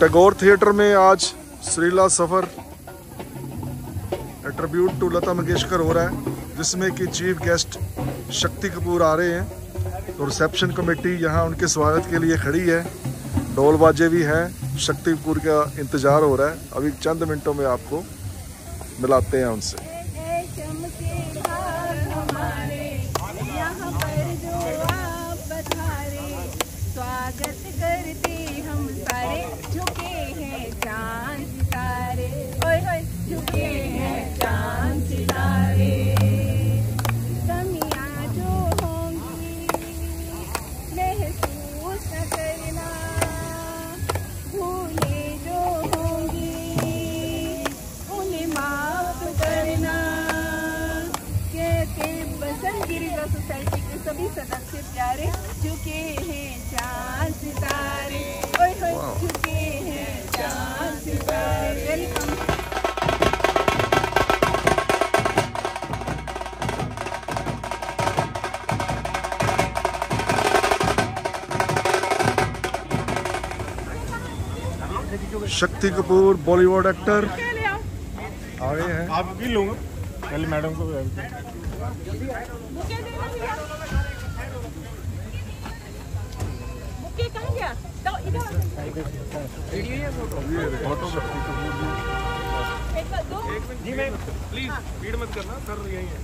Tagore theatre में आज श्रीला सफ़र एट्रीब्यूट टू लता मंगेशकर हो रहा है, जिसमें कि चीफ गेस्ट शक्ति कपूर आ रहे हैं तो रिसेप्शन कमेटी यहाँ उनके स्वागत के लिए खड़ी है। ढोल बाजे भी हैं, शक्ति कपूर का इंतज़ार हो रहा है। अभी चंद मिनटों में आपको मिलाते हैं उनसे। शक्ति कपूर बॉलीवुड एक्टर आ गए हैं आप भी लूँगा पहले मैडम को तो फ़ोटो शक्ति कपूर जी एक दो जी मैं प्लीज़ भीड़ मत करना सर यही है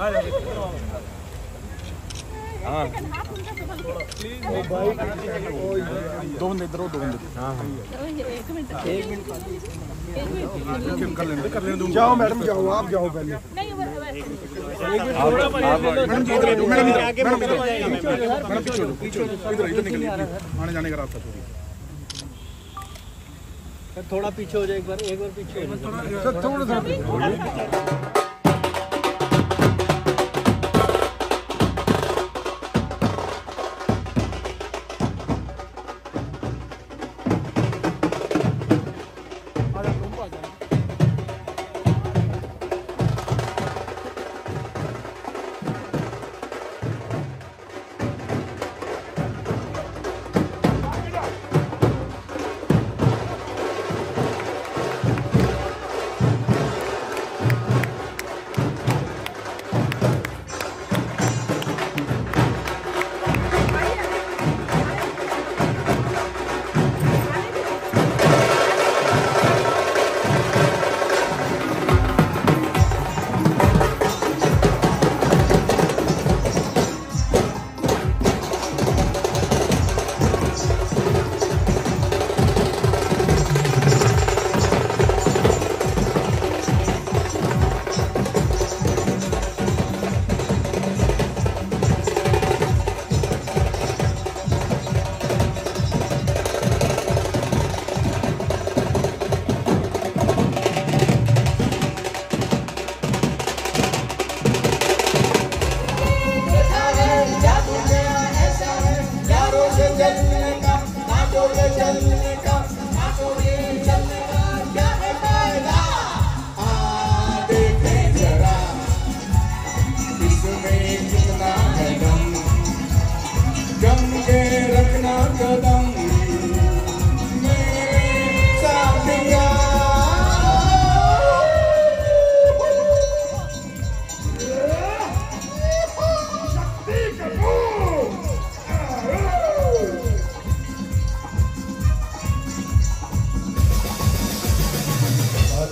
अरे के दो बंदे इधर दो बंदे। हाँ हाँ। एक मिनट कर लेने कर लेने जाओ मैडम जाओ आप जाओ पहले। मैडम जी इधर मैडम इधर मैडम इधर मैडम पीछे हो पीछे इधर इधर निकलिए आने जाने का रास्ता छोड़िए। थोड़ा पीछे हो जाए एक बार एक बार पीछे हो जाए सर थोड़ा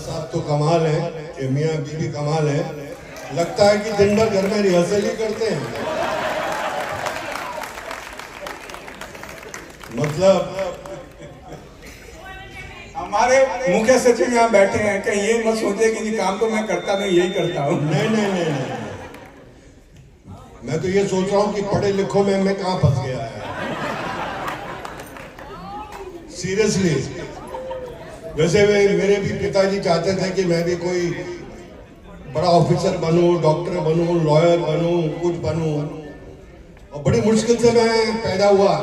साहब तो कमाल है ये मियाँ बीबी कमाल है। लगता है कि दिन भर घर में रिहर्सल ही करते हैं। मतलब हमारे मुख्य सचिव यहाँ बैठे हैं कहीं ये मत सोचे कि काम तो मैं करता नहीं यही करता हूँ। नहीं नहीं नहीं नहीं मैं तो ये सोच रहा हूँ कि पढ़े लिखो में मैं कहाँ फंस गया? है सीरियसली वैसे वे मेरे भी पिताजी चाहते थे कि मैं भी कोई बड़ा ऑफिसर बनूं डॉक्टर बनूं लॉयर बनूं कुछ बनूं। और बड़ी मुश्किल से मैं पैदा हुआ।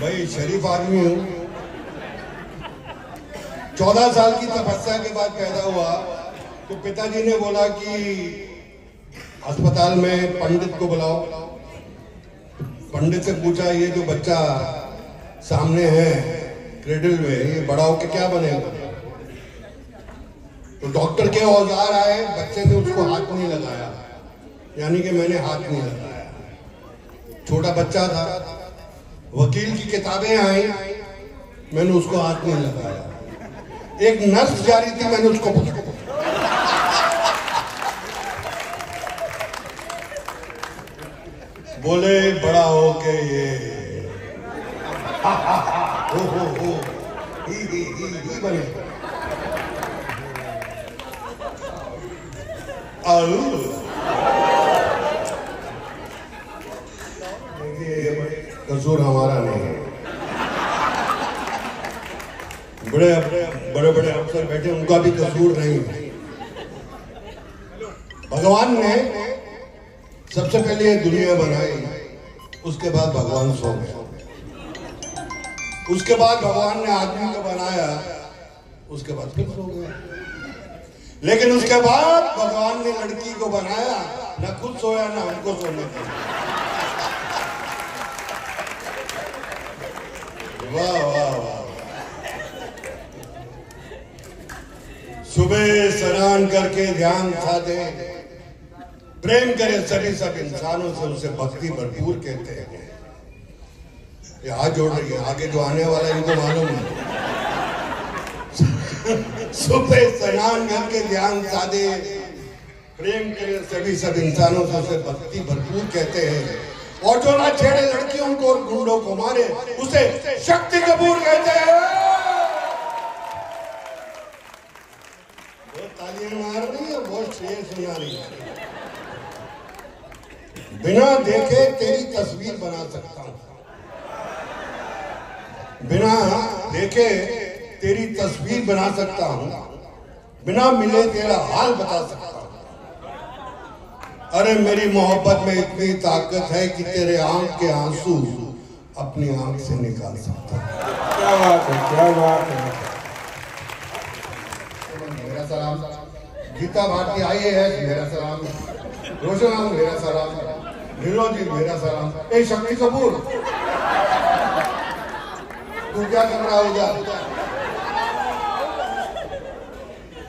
भाई शरीफ आदमी हूँ। चौदह साल की तपस्या के बाद पैदा हुआ। तो पिताजी ने बोला कि अस्पताल में पंडित को बुलाओ। पंडित से पूछा, ये जो बच्चा सामने है क्रेडल में, ये बड़ा होके क्या बनेगा तो डॉक्टर के औज़ार आए बच्चे ने उसको हाथ नहीं लगाया। यानी कि मैंने हाथ नहीं लगाया। छोटा बच्चा था। वकील की किताबें आई, मैंने उसको हाथ नहीं लगाया। एक नर्स जा रही थी, मैंने उसको बोले, बड़ा हो के ये। हो हो हो। ही ही ही ही बने। कसूर हमारा नहीं है। बड़े बड़े बड़े अफसर बैठे, उनका भी कसूर नहीं है। भगवान ने सबसे पहले दुनिया बनाई, उसके बाद भगवान सो गया उसके बाद भगवान ने आदमी को बनाया, उसके बाद फिर सो गया। लेकिन उसके बाद भगवान ने लड़की को बनाया, न खुद सोया, ना हमको सोने वाह वाह वाह सुबह स्नान करके ध्यान साधे प्रेम करे सभी सब इंसानों से, उसे भक्ति भरपूर कहते हैं। ये हाथ जोड़ रही है, आगे जो आने वाला है, इनको मालूम है। सुबह स्नान करके ध्यान साधे, प्रेम करे सभी सब इंसानों से उसे भक्ति भरपूर कहते हैं। और जो ना छेड़े लड़कियों को और गुंडों को मारे, उसे शक्ति कपूर कहते हैं। तालियाँ मार रही है, बहुत शेर सुना रही है। बिना देखे तेरी तस्वीर बना सकता हूँ। बिना देखे तेरी तस्वीर बना सकता हूँ, बिना मिले तेरा हाल बता सकता हूँ। अरे मेरी मोहब्बत में इतनी ताकत है कि तेरे आँख के आँसू अपनी आँख से निकाल सकता क्या बात है, क्या बात है। मेरा सलाम। गीता भारती आई है मेरा सलाम। रोशन मेरा सलाम। नीलो जी, मेरा सलाम। ए, शक्ति कपूर। क्या कर रहा होगा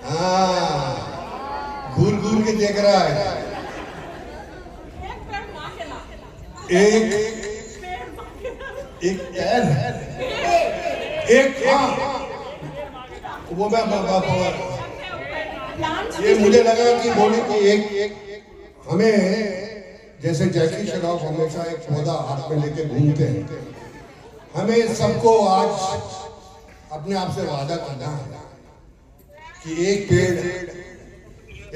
हाँ घूर घूर के देख रहा है। एक एक पैर। एक हाँ। वो मैं- ये मुझे लगा कि बोली कि एक एक, हमें जैसे जैकी श्रॉफ हमेशा एक पौधा हाथ में लेके घूमते हैं। हमें सबको आज अपने आप से वादा करना है कि एक पेड़,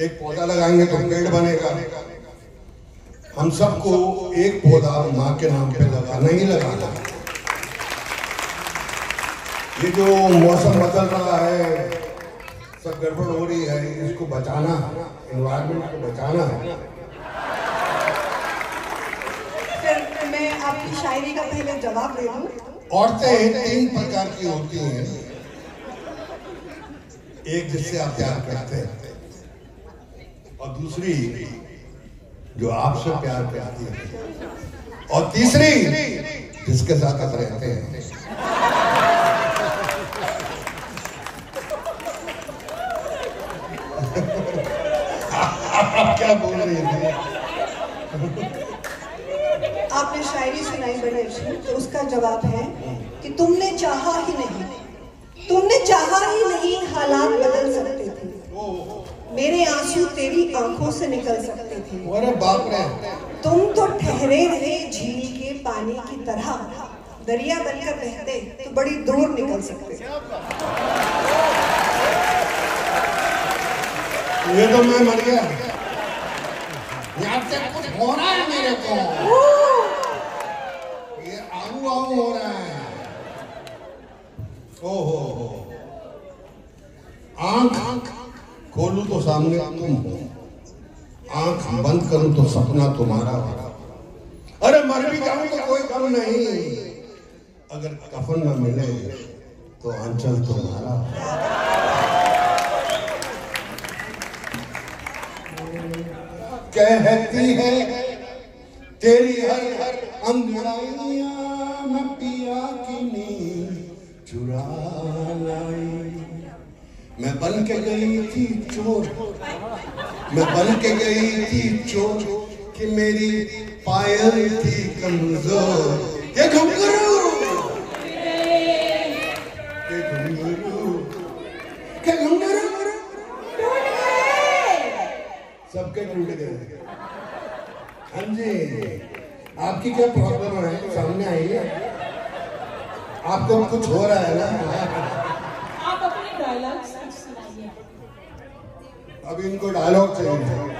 एक पौधा लगाएँगे तो पेड़ बनेगा। हम सबको एक पौधा माँ के नाम पे लगाना ही लगाना। ये जो मौसम बदल रहा है, सब गड़बड़ हो रही है, इसको बचाना एनवायरमेंट को बचाना है फिर मैं आपकी शायरी का पहले जवाब दे दूँ? औरतें तीन प्रकार की होती हैं। एक जिससे आप प्यार करते हैं, और दूसरी जो आपसे प्यार करती है। और तीसरी जिसके साथ आप रहते हैं। आप क्या बोल रहे थी आपने शायरी सुनाई बड़ी अच्छी तो उसका जवाब है कि तुमने चाहा ही नहीं। तुमने चाहा ही नहीं हालात बदल सकते थे। मेरे आँसू तेरी आँखों से निकल सकते थे। अरे बाप रे। तुम तो ठहरे रहे झील के पानी की तरह। दरिया बनकर बहते तो बड़ी दूर निकल सकते ये तो मैं मर गया। यहाँ से कुछ हो रहा है मेरे को। आऊ आऊ हो रहा है ओ हो हो आँख खोलूं तो सामने तुम हो। आँख बंद करूँ तो सपना तुम्हारा हो। अरे मर भी जाऊँ तो कोई गम नहीं। अगर कफन न मिले तो अंचल तुम्हारा कहती है, तेरी हर हर अंगड़ाइयाँ मैं बन के गई थी चोर। मैं बन के गई थी चोर कि मेरी पायल थी कमज़ोर। ये घुंघरू। सबके टूट गए। हाँ जी। आपकी क्या प्रॉब्लम है? सामने आई है आपको कुछ हो रहा है ना आप अपने डायलॉग्स सुनाइए अब इनको डायलॉग चाहिए।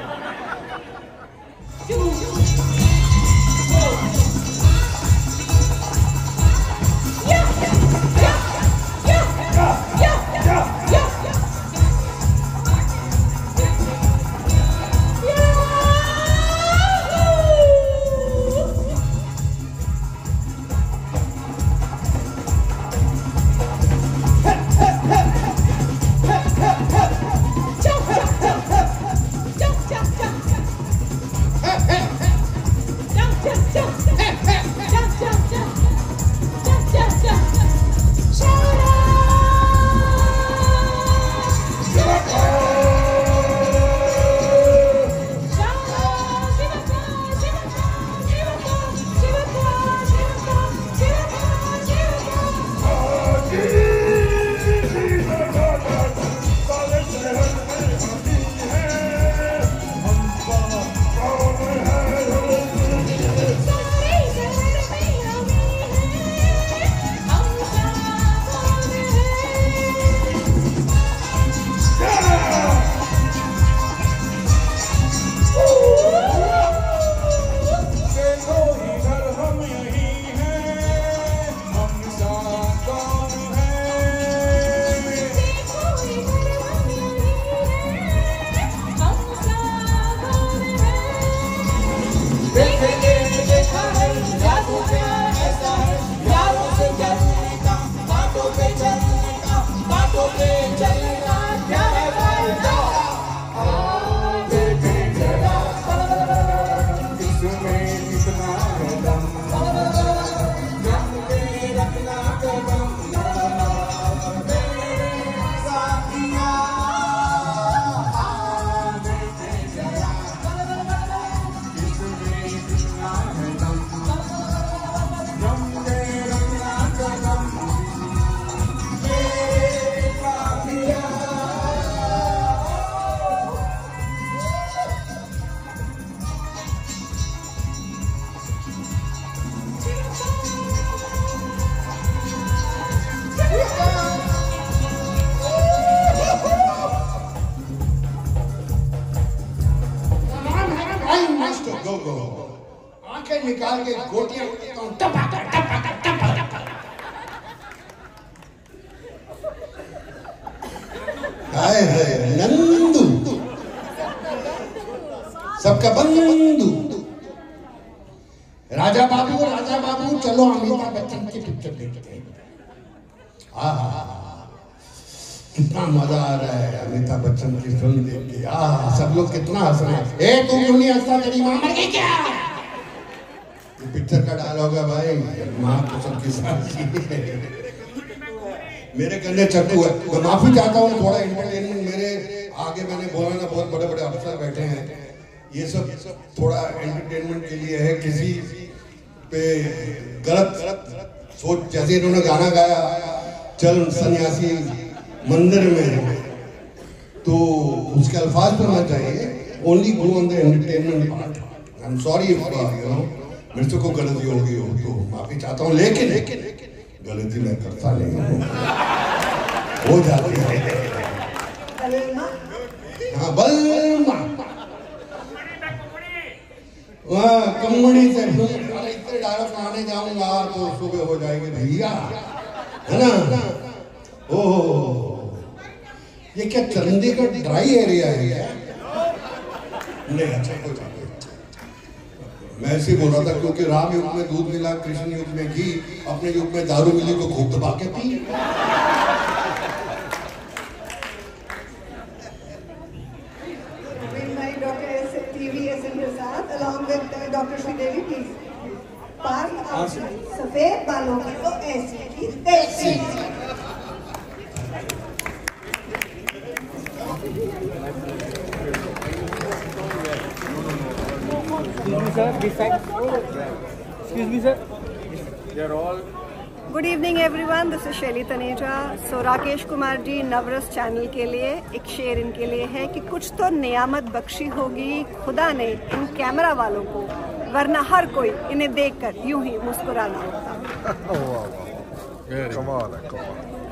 सबका बंधु राजा बाबू राजा बाबू, चलो अमिताभ बच्चन की पिक्चर देखते हैं। कितना मज़ा आ रहा है अमिताभ बच्चन की फ़िल्म देख के। आह सब लोग कितना हंस रहे हैं। ए, तू क्यों नहीं हंसता? तेरी माँ मर गई क्या? ये पिक्चर का डायलॉग है भाई। माँ तो सबके साथ मेरे कंधे चक्कू है। मैं माफ़ी चाहता हूँ, थोड़ा इंटरटेनमेंट मेरे आगे मैंने बोला ना, बहुत बड़े बड़े अफसर बैठे हैं। ये सब थोड़ा एंटरटेनमेंट के लिए है, किसी पे गलत गलत सोच, जैसे इन्होंने गाना गाया, चल सन्यासी मंदिर में तो उसके अल्फाज पर ना चाहिए only go on the entertainment part I am sorry मेरे से कोई गलती हो गई हो तो माफ़ी चाहता हूँ लेकिन लेकिन गलती मैं करता नहीं हूँ। हो जाती हाँ। वहाँ कमड़ी से अरे इतने डायरेक्ट आने जाऊँगा तो सुबह हो जाएगी भैया। है ना? ओह ये क्या चंडीगढ़ ड्राई एरिया है क्या नहीं अच्छा कोई बात मैं ऐसे बोल रहा था, क्योंकि राम युग में दूध मिला, कृष्ण युग में घी, अपने युग में दारू मिली तो खूब दबा के पी। सफ़ेद बालों की तो ऐसी तैसी Excuse me, sir. Good evening everyone this is Shelly Taneja so Rakesh Kumar ji Navras channel के लिए एक शेर इनके लिए है कि कुछ तो नियामत बख्शी होगी खुदा ने इन कैमरा वालों को वरना हर कोई इन्हें देखकर यूँ ही मुस्कुराना होता। वाह वाह कमाल है कमाल